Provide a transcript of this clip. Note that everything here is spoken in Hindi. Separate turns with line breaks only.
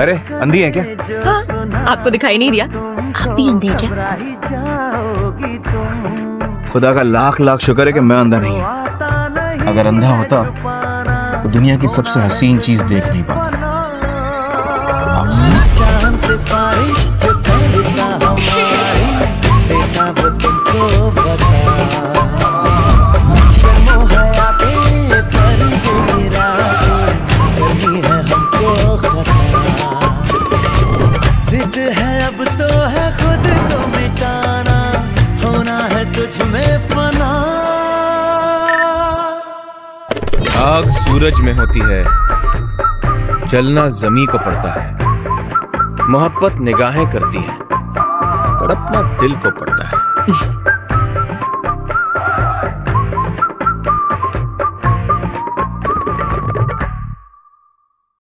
अरे अंधी है क्या?
हाँ, आपको दिखाई नहीं दिया। आप भी अंधे हैं क्या?
खुदा का लाख लाख शुक्र है कि मैं अंधा नहीं हूँ। अगर अंधा होता तो दुनिया की सबसे हसीन चीज़ देख नहीं पाता।
जिद है, अब तो है खुद को मिटाना, होना है तुझ में फना।
आग सूरज में होती है, जलना जमी को पड़ता है, मोहब्बत निगाहें करती है, तड़पना दिल को पड़ता है।